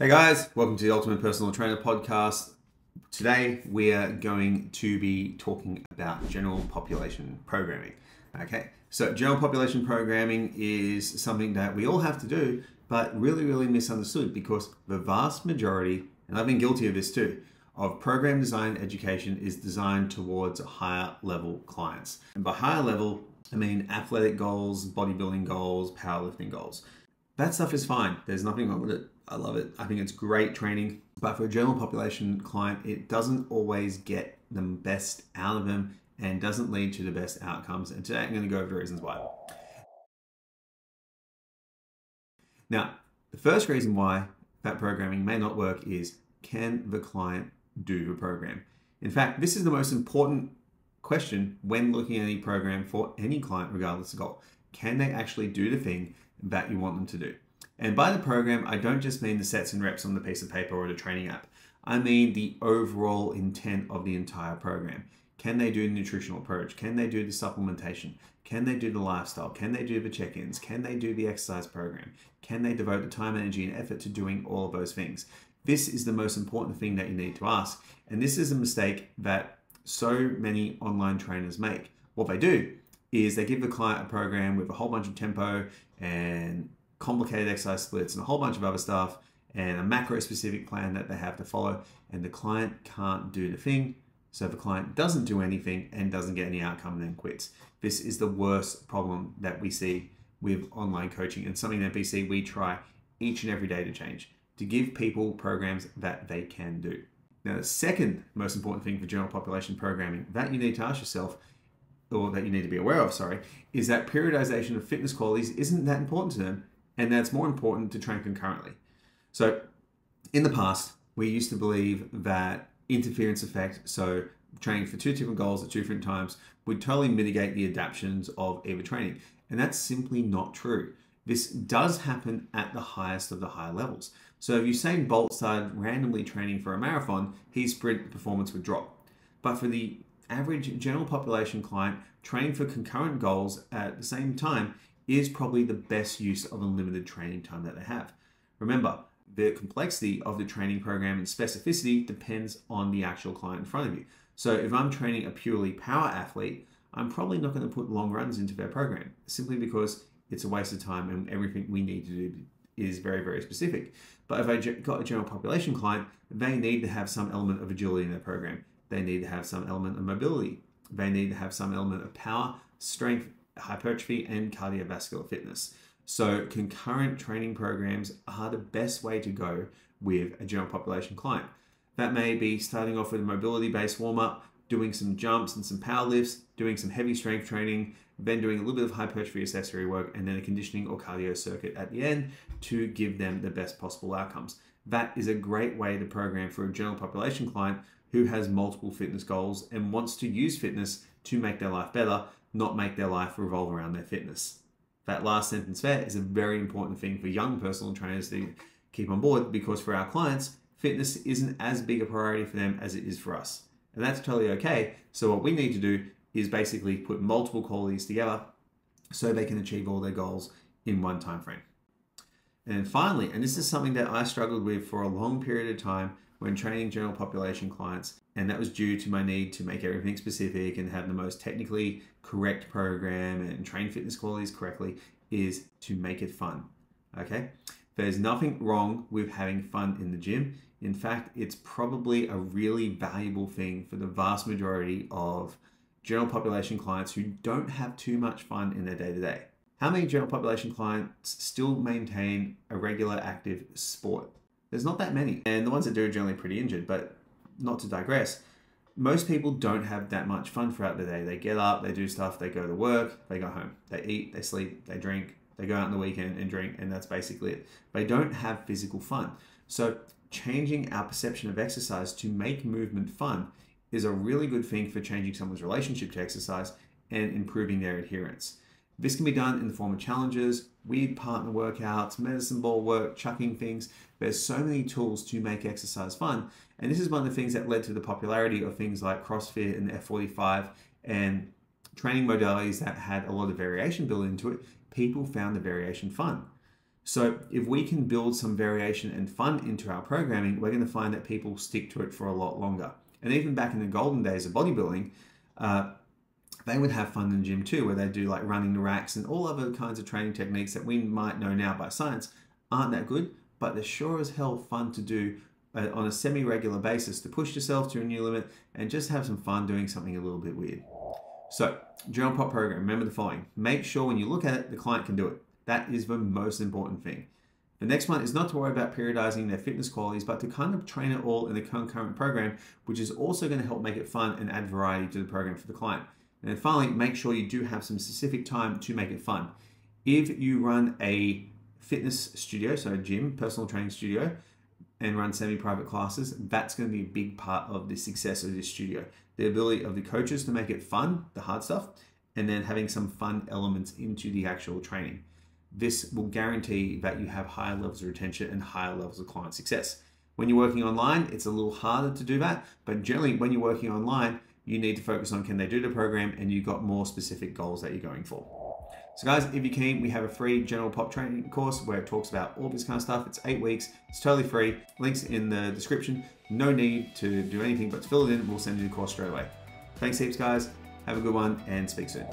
Hey guys, welcome to the Ultimate Personal Trainer podcast. Today we are going to be talking about general population programming. Okay, so general population programming is something that we all have to do, but really, really misunderstood because the vast majority, and I've been guilty of this too, of program design education is designed towards higher level clients. And by higher level, I mean athletic goals, bodybuilding goals, powerlifting goals. That stuff is fine. There's nothing wrong with it I love it. I think it's great training. But for a general population client, it doesn't always get the best out of them and doesn't lead to the best outcomes. And today I'm going to go over the reasons why. Now, the first reason why that programming may not work is can the client do the program? In fact, this is the most important question when looking at any program for any client, regardless of goal. Can they actually do the thing that you want them to do? And by the program, I don't just mean the sets and reps on the piece of paper or the training app. I mean the overall intent of the entire program. Can they do the nutritional approach? Can they do the supplementation? Can they do the lifestyle? Can they do the check ins? Can they do the exercise program? Can they devote the time, energy, and effort to doing all of those things? This is the most important thing that you need to ask. And this is a mistake that so many online trainers make. What they do is they give the client a program with a whole bunch of tempo and complicated exercise splits and a whole bunch of other stuff and a macro specific plan that they have to follow. And the client can't do the thing. So the client doesn't do anything and doesn't get any outcome and then quits. This is the worst problem that we see with online coaching and something that bc we try each and every day to change to give people programs that they can do. Now the second most important thing for general population programming that you need to ask yourself or that you need to be aware of sorry is that periodization of fitness qualities isn't that important to them and that's more important to train concurrently. So, in the past, we used to believe that interference effect, so training for two different goals at two different times, would totally mitigate the adaptations of either training. And that's simply not true. This does happen at the highest of the higher levels. So if Usain Bolt started randomly training for a marathon, his sprint performance would drop. But for the average general population client, training for concurrent goals at the same time is probably the best use of unlimited training time that they have. Remember, the complexity of the training program and specificity depends on the actual client in front of you. So if I'm training a purely power athlete, I'm probably not going to put long runs into their program simply because it's a waste of time and everything we need to do is very, very specific. But if I got a general population client, they need to have some element of agility in their program. They need to have some element of mobility. They need to have some element of power, strength, hypertrophy, and cardiovascular fitness. So, concurrent training programs are the best way to go with a general population client. That may be starting off with a mobility based warm up, doing some jumps and some power lifts, doing some heavy strength training, then doing a little bit of hypertrophy accessory work, and then a conditioning or cardio circuit at the end to give them the best possible outcomes. That is a great way to program for a general population client who has multiple fitness goals and wants to use fitness to make their life better not make their life revolve around their fitness. That last sentence there is a very important thing for young personal trainers to keep on board because for our clients, fitness isn't as big a priority for them as it is for us. And that's totally okay. So, what we need to do is basically put multiple qualities together so they can achieve all their goals in one time frame. And finally, and this is something that I struggled with for a long period of time when training general population clients, and that was due to my need to make everything specific and have the most technically correct program and train fitness qualities correctly, is to make it fun. Okay? There's nothing wrong with having fun in the gym. In fact, it's probably a really valuable thing for the vast majority of general population clients who don't have too much fun in their day to day. How many general population clients still maintain a regular active sport? There's not that many. And the ones that do are generally pretty injured, but not to digress. Most people don't have that much fun throughout the day. They get up, they do stuff, they go to work, they go home, they eat, they sleep, they drink, they go out on the weekend and drink, and that's basically it. They don't have physical fun. So, changing our perception of exercise to make movement fun is a really good thing for changing someone's relationship to exercise and improving their adherence. This can be done in the form of challenges, weird partner workouts, medicine ball work, chucking things. There's so many tools to make exercise fun. And this is one of the things that led to the popularity of things like CrossFit and the F45 and training modalities that had a lot of variation built into it. People found the variation fun. So if we can build some variation and fun into our programming, we're going to find that people stick to it for a lot longer. And even back in the golden days of bodybuilding, uh, they would have fun in the gym too, where they do like running the racks and all other kinds of training techniques that we might know now by science aren't that good, but they're sure as hell fun to do uh, on a semi-regular basis to push yourself to a new limit and just have some fun doing something a little bit weird. So, journal pop program, remember the following. Make sure when you look at it, the client can do it. That is the most important thing. The next one is not to worry about periodizing their fitness qualities, but to kind of train it all in the concurrent program, which is also going to help make it fun and add variety to the program for the client. And then finally, make sure you do have some specific time to make it fun. If you run a fitness studio, so gym, personal training studio, and run semi-private classes, that's going to be a big part of the success of this studio. The ability of the coaches to make it fun, the hard stuff, and then having some fun elements into the actual training. This will guarantee that you have higher levels of retention and higher levels of client success. When you're working online, it's a little harder to do that, but generally when you're working online, you need to focus on can they do the program and you've got more specific goals that you're going for. So guys, if you're keen, we have a free general pop training course where it talks about all this kind of stuff. It's eight weeks, it's totally free. Links in the description. No need to do anything but to fill it in. We'll send you the course straight away. Thanks heaps guys. Have a good one and speak soon.